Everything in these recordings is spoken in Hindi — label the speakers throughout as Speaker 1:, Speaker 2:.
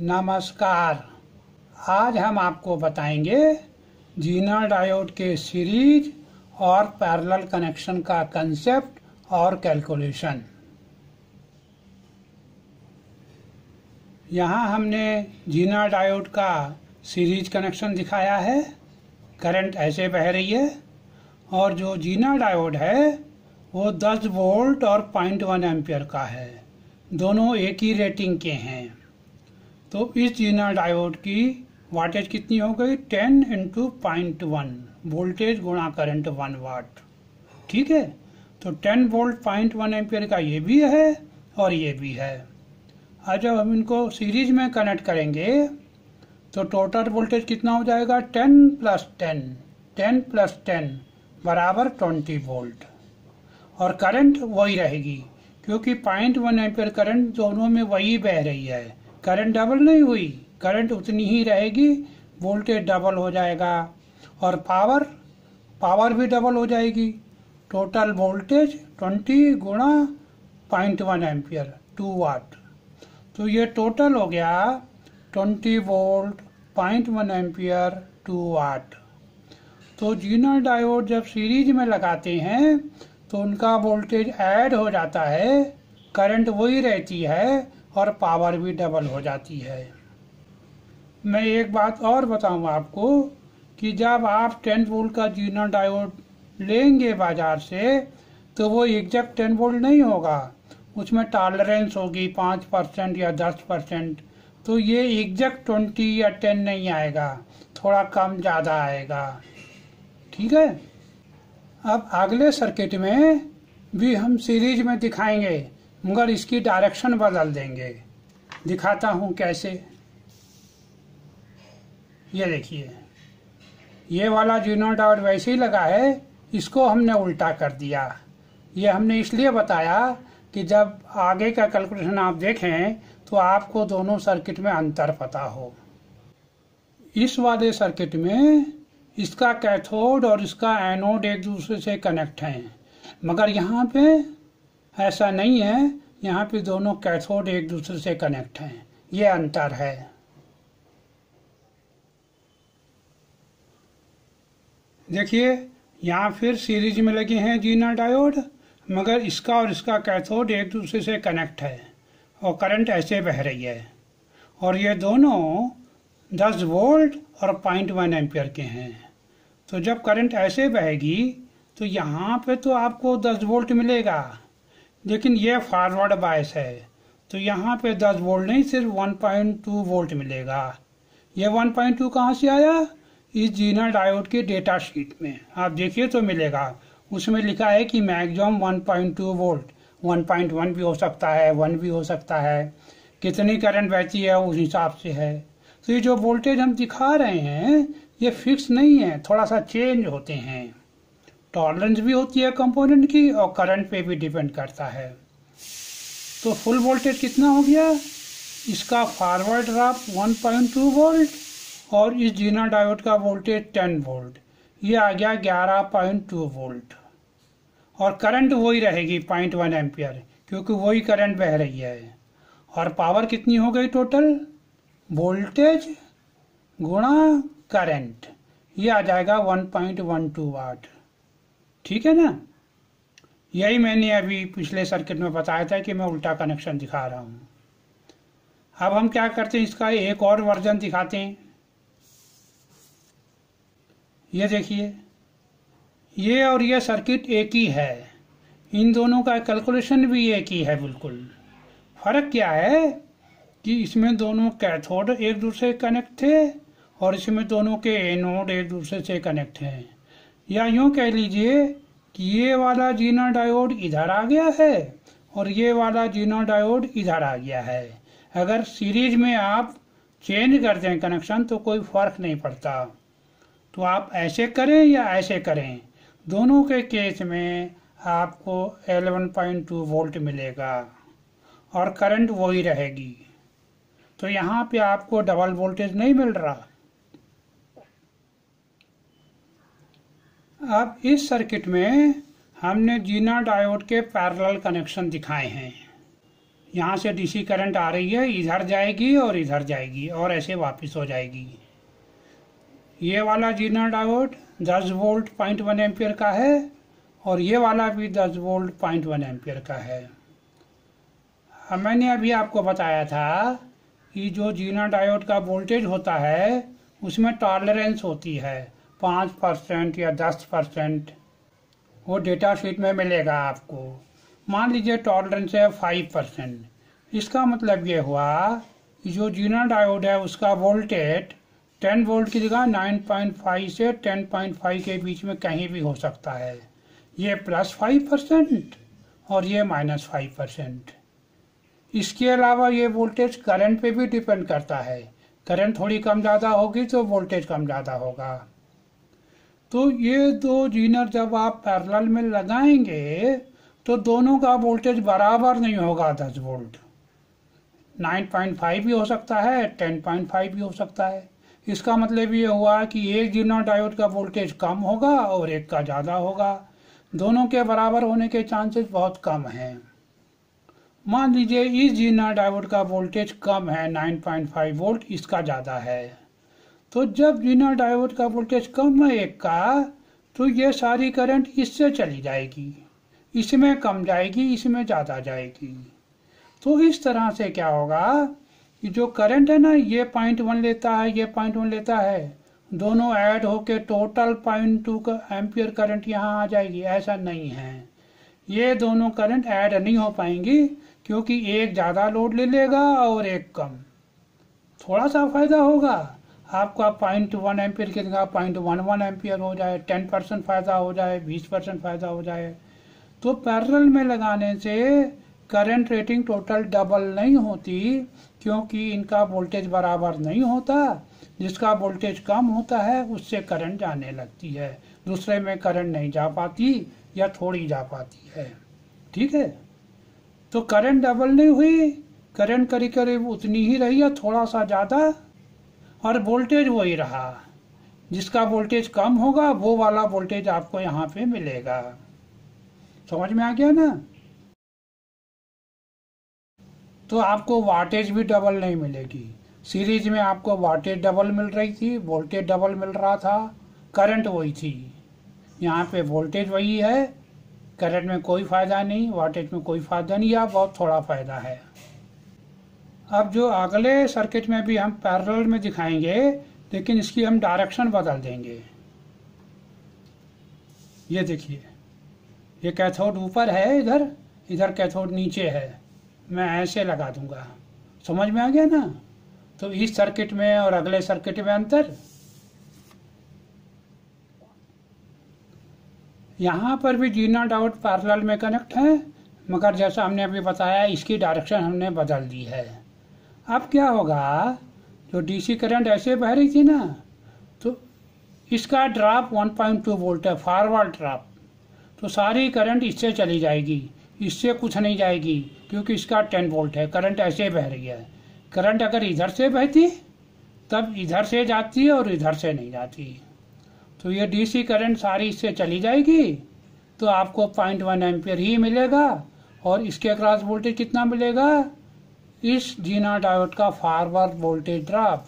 Speaker 1: नमस्कार। आज हम आपको बताएँगे जीना डायोड के सीरीज़ और पैरेलल कनेक्शन का कंसेप्ट और कैलकुलेशन यहाँ हमने जीना डायोड का सीरीज़ कनेक्शन दिखाया है। करंट ऐसे बह रही है और जो जीना डायोड है, वो 10 वोल्ट और 0.1 एम्पियर का है। दोनों एक ही रेटिंग के हैं। तो इस जीना डायोड की वाटेज कितनी हो गई? 10 इंटू पॉइंट वन वोल्टेज गुणा करंट वन वाट ठीक है? तो 10 वोल्ट पॉइंट वन एम्पियर का ये भी है और ये भी है। और जब हम इनको सीरीज़ में कनेक्ट करेंगे तो टोटल वोल्टेज कितना हो जाएगा? 10 plus ten ten plus ten बराबर 20 वोल्ट और करंट वही रहेगी, क्योंकि पॉइंट वन एम्पियर करंट दोनों में वही बह रही है। करंट डबल नहीं हुई। करंट उतनी ही रहेगी, वोल्टेज डबल हो जाएगा। और पावर? पावर भी डबल हो जाएगी। टोटल वोल्टेज 20 गुणा point one ampere, two watt. तो ये टोटल हो गया 20 volt point one ampere, two watt. तो जीना डायोड जब सीरीज़ में लगाते हैं तो उनका वोल्टेज ऐड हो जाता है, करंट वही रहती है और पावर भी डबल हो जाती है। मैं एक बात और बताऊँ आपको कि जब आप 10 वोल्ट का जीना डायोड लेंगे बाज़ार से तो वो एग्जैक्ट 10 वोल्ट नहीं होगा। उसमें टॉलरेंस होगी पाँच परसेंट या दस परसेंट। तो ये एग्जैक्ट ट्वेंटी या टेन नहीं आएगा, थोड़ा कम ज़्यादा आएगा। ठीक है? अब अगले सर्किट में भी हम सीरीज़ में दिखाएँगे। मगर इसकी डायरेक्शन बदल देंगे। दिखाता हूँ कैसे। ये देखिए। ये वाला जीनो डाउट वैसे ही लगा है, इसको हमने उल्टा कर दिया। ये हमने इसलिए बताया कि जब आगे का कैलकुलेशन आप देखें तो आपको दोनों सर्किट में अंतर पता हो। इस वाले सर्किट में इसका कैथोड और इसका एनोड एक दूसरे से कनेक्ट हैं। मगर यहाँ पे ऐसा नहीं है, यहाँ पे दोनों कैथोड एक दूसरे से कनेक्ट हैं। ये अंतर है। देखिए, यहाँ फिर सीरीज़ में लगे हैं जीना डायोड मगर इसका और इसका कैथोड एक दूसरे से कनेक्ट है, और करंट ऐसे बह रही है। और ये दोनों 10 वोल्ट और पॉइंट वन एम्पियर के हैं। तो जब करंट ऐसे बहेगी तो यहाँ पे तो आपको 10 वोल्ट मिलेगा। लेकिन ये फॉरवर्ड बायस है। तो यहाँ पे 10 वोल्ट नहीं, सिर्फ़ 1.2 वोल्ट मिलेगा। ये 1.2 पॉइंट कहाँ से आया? इस जीना डायोड के डेटा शीट में। आप देखिए तो मिलेगा। उसमें लिखा है कि मैक्सिमम 1.2 वोल्ट 1.1 भी हो सकता है 1 भी हो सकता है। कितनी करंट बहती है, उस हिसाब से है। तो ये जो वोल्टेज हम दिखा रहे हैं, ये फिक्स नहीं है, थोड़ा सा चेंज होते हैं। टॉलरेंस भी होती है कंपोनेंट की और करंट पे भी डिपेंड करता है। तो फुल वोल्टेज कितना हो गया? इसका फॉरवर्ड ड्राप 1.2 वोल्ट और इस जीना डायोड का वोल्टेज 10 वोल्ट। ये आ गया 11.2 वोल्ट। और करंट वही रहेगी 0.1 एम्पियर, क्योंकि वही करंट बह रही है। और पावर कितनी हो गई टोटल? वोल्टेज गुणा करंट। ये आ जाएगा 1.12 वाट। ठीक है ना? यही मैंने अभी पिछले सर्किट में बताया था कि मैं उल्टा कनेक्शन दिखा रहा हूँ। अब हम क्या करते हैं? इसका एक और वर्जन दिखाते हैं। ये देखिए। ये और ये सर्किट एक ही है। इन दोनों का कैलकुलेशन भी एक ही है बिल्कुल। फ़र्क क्या है? कि इसमें दोनों कैथोड एक दूसरे कनेक्ट थे और इसमें दोनों के एनोड एक दूसरे से कनेक्ट हैं। या यूँ कह लीजिए कि ये वाला जीना डायोड इधर आ गया है और ये वाला जीना डायोड इधर आ गया है। अगर सीरीज़ में आप चेंज कर दें कनेक्शन तो कोई फ़र्क नहीं पड़ता। तो आप ऐसे करें या ऐसे करें। दोनों के केस में आपको 11.2 वोल्ट मिलेगा और करंट वही रहेगी। तो यहाँ पे आपको डबल वोल्टेज नहीं मिल रहा। अब इस सर्किट में हमने जीना डायोड के पैरेलल कनेक्शन दिखाए हैं। यहाँ से डीसी करंट आ रही है, इधर जाएगी और इधर जाएगी और ऐसे वापस हो जाएगी। ये वाला zener diode 10 volt point one ampere का है और ये वाला भी 10 वोल्ट पॉइंट वन एम्पियर का है। मैंने अभी आपको बताया था कि जो जीना डायोड का वोल्टेज होता है, उसमें टॉलरेंस होती है। पाँच परसेंट या दस परसेंट वो डेटा शीट में मिलेगा आपको। मान लीजिए टॉलरेंस है फाइव परसेंट। इसका मतलब ये हुआ, जो जीना डायोड है उसका वोल्टेज टेन वोल्ट की जगह नाइन पॉइंट फाइव से टेन पॉइंट फाइव के बीच में कहीं भी हो सकता है। ये प्लस फाइव परसेंट और ये माइनस फाइव परसेंट। इसके अलावा ये वोल्टेज करंट पे भी डिपेंड करता है। करंट थोड़ी कम ज़्यादा होगी तो वोल्टेज कम ज़्यादा होगा। तो ये दो जीनर जब आप पैरेलल में लगाएँगे तो दोनों का वोल्टेज बराबर नहीं होगा दस वोल्ट। 9.5 भी हो सकता है 10.5 भी हो सकता है। इसका मतलब ये हुआ कि एक जीनर डायोड का वोल्टेज कम होगा और एक का ज़्यादा होगा। दोनों के बराबर होने के चांसेस बहुत कम हैं। मान लीजिए इस जीनर डायोड का वोल्टेज कम है 9.5 वोल्ट, इसका ज़्यादा है। तो जब जीना डायोड का वोल्टेज कम है एक का तो ये सारी करंट इससे चली जाएगी। इसमें कम जाएगी, इसमें ज़्यादा जाएगी। तो इस तरह से क्या होगा कि जो करंट है ना, ये पॉइंट वन लेता है, ये पॉइंट वन लेता है। दोनों ऐड होके टोटल पॉइंट टू का एम्पियर करंट यहाँ आ जाएगी। ऐसा नहीं है। ये दोनों करंट ऐड नहीं हो पाएँगी, क्योंकि एक ज़्यादा लोड ले लेगा और एक कम। थोड़ा सा फ़ायदा होगा। आपका पॉइंट वन एम्पियर की जगह पॉइंट वन वन एम्पियर हो जाए, टेन परसेंट फ़ायदा हो जाए, बीस परसेंट फ़ायदा हो जाए तो पैरल में लगाने से करंट रेटिंग टोटल डबल नहीं होती क्योंकि इनका वोल्टेज बराबर नहीं होता। जिसका वोल्टेज कम होता है, उससे करंट जाने लगती है। दूसरे में करंट नहीं जा पाती या थोड़ी जा पाती है। ठीक है? तो करंट डबल नहीं हुई करंट करीब करीब उतनी ही रही है थोड़ा सा ज़्यादा और वोल्टेज वही रहा। जिसका वोल्टेज कम होगा, वो वाला वोल्टेज आपको यहाँ पे मिलेगा। समझ में आ गया ना? तो आपको वाटेज भी डबल नहीं मिलेगी। सीरीज़ में आपको वाटेज डबल मिल रही थी वोल्टेज डबल मिल रहा था करंट वही थी। यहाँ पे वोल्टेज वही है करंट में कोई फ़ायदा नहीं वाटेज में कोई फ़ायदा नहीं, या बहुत थोड़ा फ़ायदा है। अब जो अगले सर्किट में भी हम पैरेलल में दिखाएँगे, लेकिन इसकी हम डायरेक्शन बदल देंगे। ये देखिए, ये कैथोड ऊपर है इधर इधर कैथोड नीचे है। मैं ऐसे लगा दूँगा। समझ में आ गया ना? तो इस सर्किट में और अगले सर्किट में अंतर? यहाँ पर भी जीना डाउट पैरेलल में कनेक्ट है, मगर जैसा हमने अभी बताया, इसकी डायरेक्शन हमने बदल दी है। अब क्या होगा? जो डीसी करंट ऐसे बह रही थी ना तो इसका ड्रॉप 1.2 वोल्ट है फॉरवर्ड ड्रॉप तो सारी करंट इससे चली जाएगी, इससे कुछ नहीं जाएगी, क्योंकि इसका टेन वोल्ट है करंट ऐसे बह रही है। करंट अगर इधर से बहती, तब इधर से जाती है और इधर से नहीं जाती। तो ये डीसी करंट सारी इससे चली जाएगी तो आपको पॉइंट वन एम्पियर ही मिलेगा, और इसके क्रॉस वोल्टेज कितना मिलेगा? इस जीना डायोड का फॉरवर्ड वोल्टेज ड्रॉप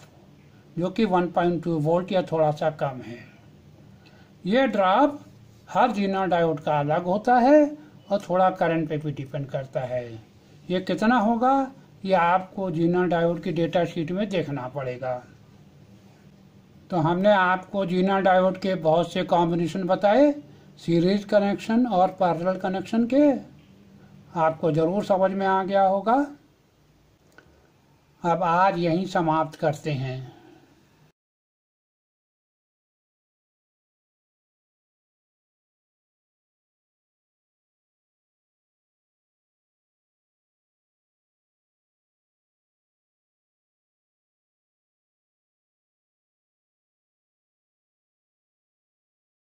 Speaker 1: जो कि 1.2 वोल्ट या थोड़ा सा कम है। ये ड्रॉप हर जीना डायोड का अलग होता है और थोड़ा करंट पे भी डिपेंड करता है। ये कितना होगा, ये आपको जीना डायोड की डेटा शीट में देखना पड़ेगा। तो हमने आपको जीना डायोड के बहुत से कॉम्बिनेशन बताए सीरीज़ कनेक्शन और पैरेलल कनेक्शन के। आपको ज़रूर समझ में आ गया होगा। अब आज यहीं समाप्त करते हैं।